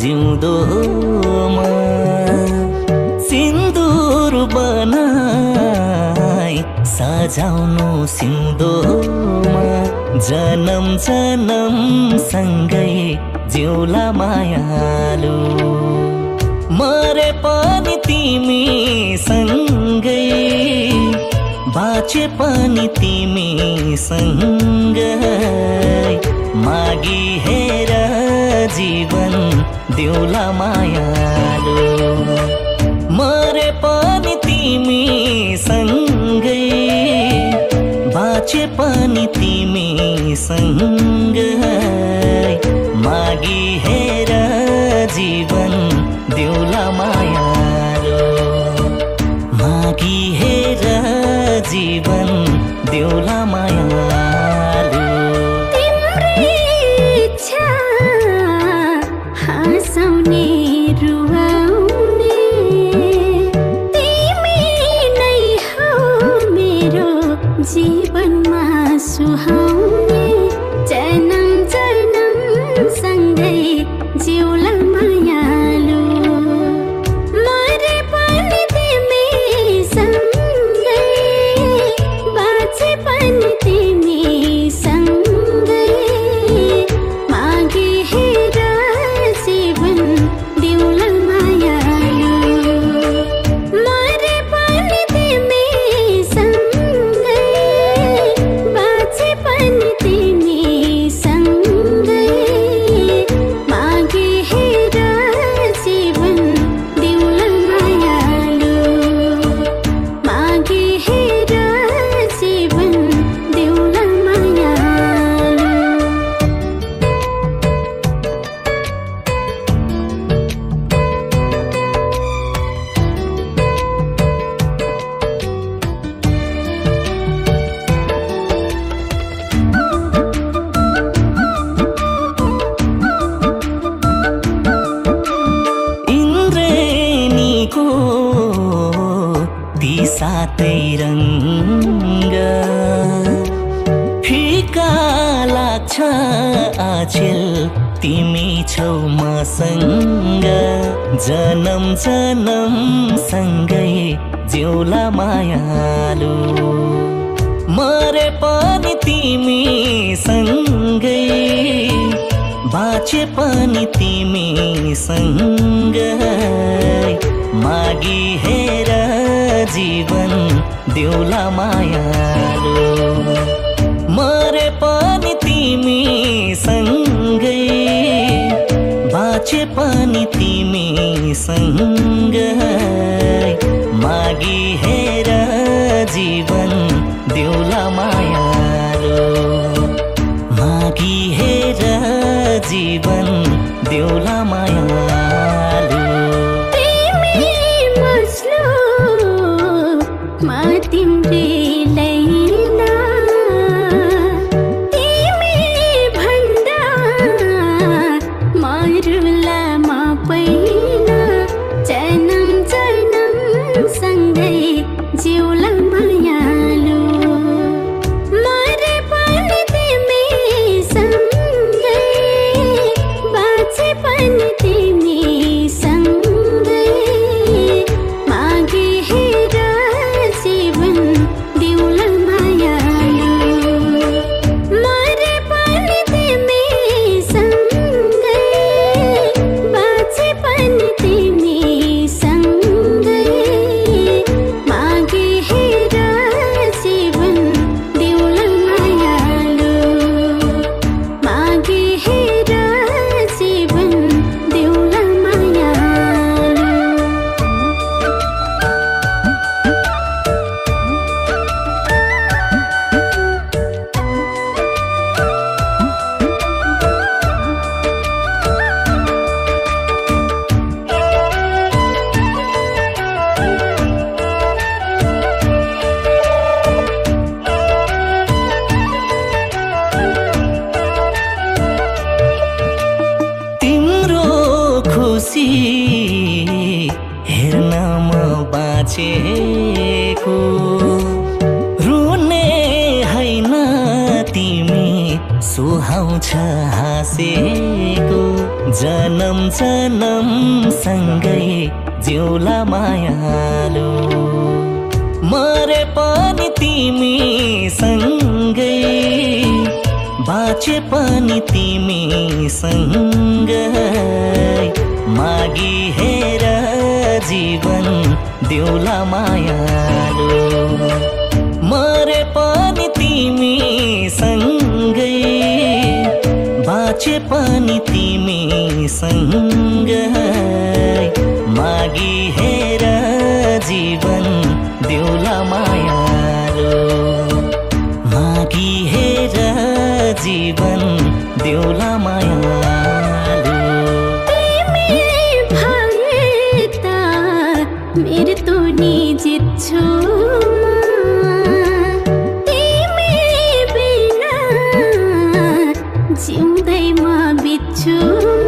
जिउँदोमा। सिन्दुर बनाई सजाउनु सिउँदोमा जनम जनम सँगै जिउला मायालु। मरे पनि तिमी सँगै बाँचे पनि तिमी सँगै। मागी हेर जीवन देउला मायालो। मरे पनि तिमी सँगै बाँचे पनि तिमी सँगै। मागी हेर जीवन देउला मायालो। मागी हेर जीवन देउला मायालो। जिउला रङ्ग फिका लाग्छ आछेल तिमी छौ मसँग। जनम जनम सँगै जिउला मायालु। मरे पनि तिमी सँगै बाँचे पनि तिमी सँगै। मागी हेर जीवन देउला मायालो मरे पनि तिमी सँगै बाँचे पनि तिमी सँगै। मागी हेर खुसी हेर्न म बाँचेको। रुने होइन तिमी सुहाउँछ हाँसेको। जनम जनम सँगै जिउला मायालो। मरे पनि तिमी सँगै बाँचे पनि तिमी सँगै। मागी हेर जीवन दिउला मायालो। मरे पनि तिमी सँगै बाँचे पनि तिमी सँगै। मागी हेर जीवन दिउला मायालो। मागी हेर जीवन chim tay mà biết chưa